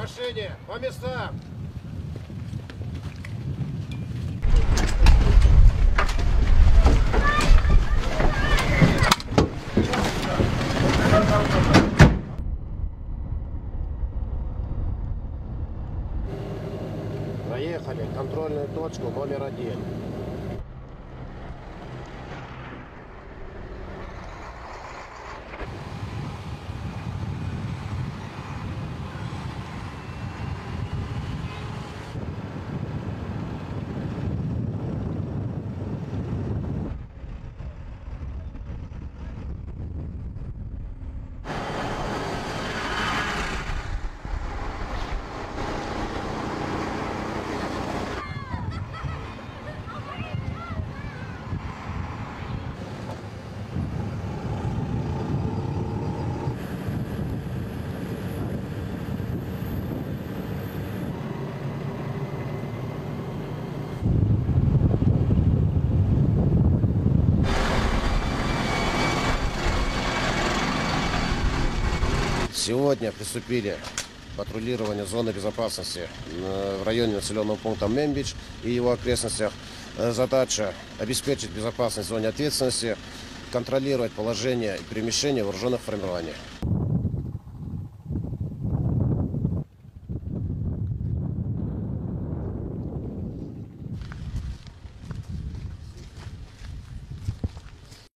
машине, по местам. Проехали контрольную точку номер один. Сегодня приступили к патрулированию зоны безопасности э, в районе населенного пункта Мембич и его окрестностях. Э, Задача обеспечить безопасность в зоне ответственности, контролировать положение и перемещение вооруженных формирований.